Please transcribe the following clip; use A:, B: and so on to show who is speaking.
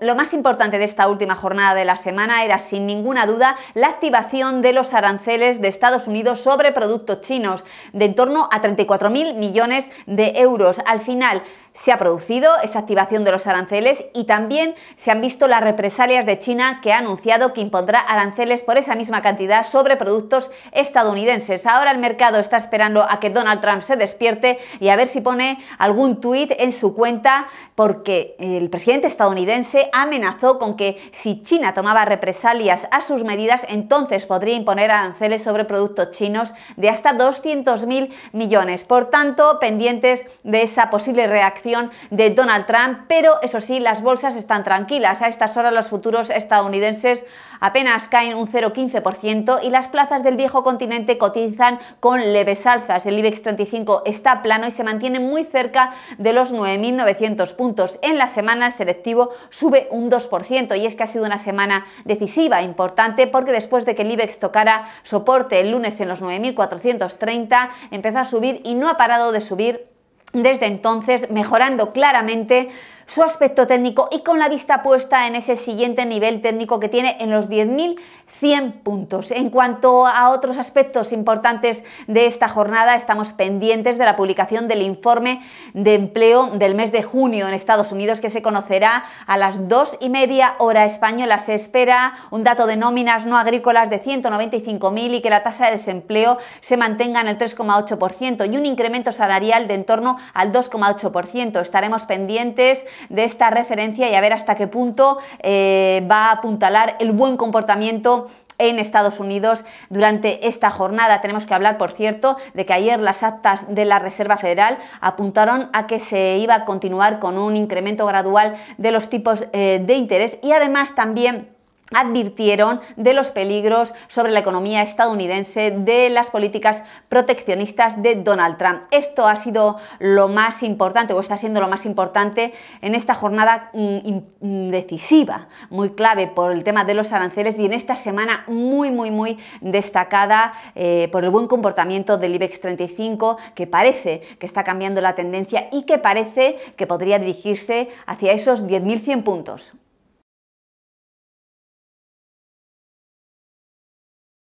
A: lo más importante de esta última jornada de la semana era sin ninguna duda la activación de los aranceles de Estados Unidos sobre productos chinos de en torno a 34.000 millones de euros. Al final, se ha producido esa activación de los aranceles y también se han visto las represalias de China que ha anunciado que impondrá aranceles por esa misma cantidad sobre productos estadounidenses. Ahora el mercado está esperando a que Donald Trump se despierte y a ver si pone algún tuit en su cuenta porque el presidente estadounidense amenazó con que si China tomaba represalias a sus medidas, entonces podría imponer aranceles sobre productos chinos de hasta 200.000 millones. Por tanto, pendientes de esa posible reacción de Donald Trump, pero eso sí, las bolsas están tranquilas. A estas horas los futuros estadounidenses apenas caen un 0,15% y las plazas del viejo continente cotizan con leves alzas. El IBEX 35 está plano y se mantiene muy cerca de los 9.900 puntos. En la semana el selectivo sube un 2% y es que ha sido una semana decisiva, importante, porque después de que el IBEX tocara soporte el lunes en los 9.430, empezó a subir y no ha parado de subir desde entonces, mejorando claramente su aspecto técnico y con la vista puesta en ese siguiente nivel técnico que tiene en los 10.100 puntos. En cuanto a otros aspectos importantes de esta jornada, estamos pendientes de la publicación del informe de empleo del mes de junio en Estados Unidos que se conocerá a las 2 y media hora española. Se espera un dato de nóminas no agrícolas de 195.000 y que la tasa de desempleo se mantenga en el 3,8% y un incremento salarial de en torno al 2,8%. Estaremos pendientes de esta referencia y a ver hasta qué punto eh, va a apuntalar el buen comportamiento en Estados Unidos durante esta jornada. Tenemos que hablar, por cierto, de que ayer las actas de la Reserva Federal apuntaron a que se iba a continuar con un incremento gradual de los tipos eh, de interés y además también advirtieron de los peligros sobre la economía estadounidense de las políticas proteccionistas de Donald Trump. Esto ha sido lo más importante o está siendo lo más importante en esta jornada mm, mm, decisiva, muy clave por el tema de los aranceles y en esta semana muy muy muy destacada eh, por el buen comportamiento del IBEX 35 que parece que está cambiando la tendencia y que parece que podría dirigirse hacia esos 10.100 puntos.